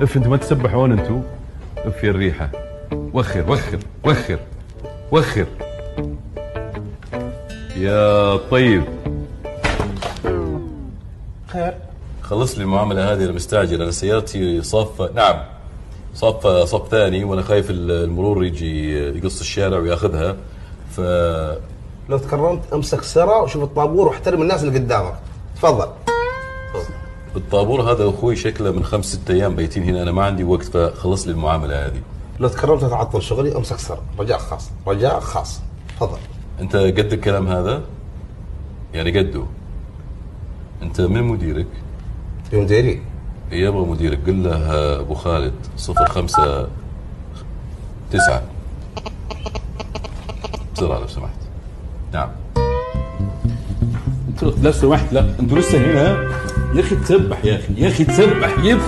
إف انت ما تسبحون أنتو؟ إف يا الريحة. وخر وخر وخر وخر. يا طيب. خير. خلص لي المعاملة هذه أنا مستعجل. أنا سيارتي صف نعم. صف صف ثاني وأنا خايف المرور يجي يقص الشارع وياخذها. ف لو تكرمت أمسك سرة وشوف الطابور واحترم الناس اللي قدامك. تفضل. الطابور هذا أخوي شكله من خمس ست أيام بيتين هنا. أنا ما عندي وقت فخلص لي المعاملة هذه. لو تكرمت اتعطل شغلي أمسك سرة رجاء خاص. رجاء خاص. تفضل. أنت قد الكلام هذا؟ يعني قده. أنت من مديرك؟ يوم ديري يبغى مديرك. قل له أبو خالد صفر خمسة تسعة. بسرعة لو سمحت. نعم. أنتوا لا سمحت لا أنتوا لسه هنا. يا أخي تسبح يا أخي يا أخي تسبح يف